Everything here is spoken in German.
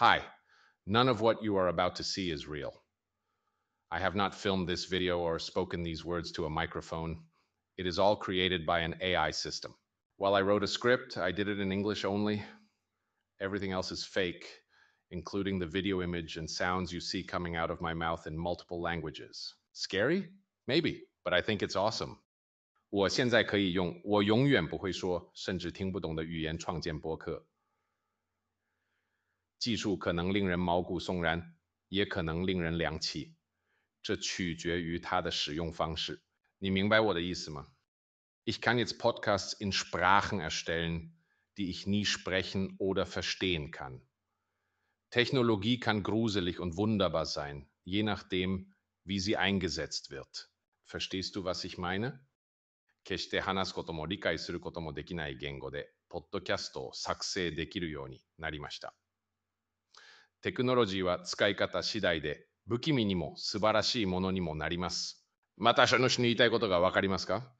Hi, none of what you are about to see is real. I have not filmed this video or spoken these words to a microphone. It is all created by an AI system. While I wrote a script, I did it in English only. Everything else is fake, including the video image and sounds you see coming out of my mouth in multiple languages. Scary? Maybe, but I think it's awesome. 我现在可以用我永远不会说，甚至听不懂的语言创建播客。 技术可能令人毛骨悚然，也可能令人凉气，这取决于它的使用方式。你明白我的意思吗？Ich kann jetzt Podcasts in Sprachen erstellen, die ich nie sprechen oder verstehen kann. Technologie kann gruselig und wunderbar sein, je nachdem, wie sie eingesetzt wird. Verstehst du, was ich meine? 決して話すことも理解することもできない言語で、ポッドキャストを作成できるようになりました。 テクノロジーは使い方次第で不気味にも素晴らしいものにもなります。また、その人に言いたいことがわかりますか？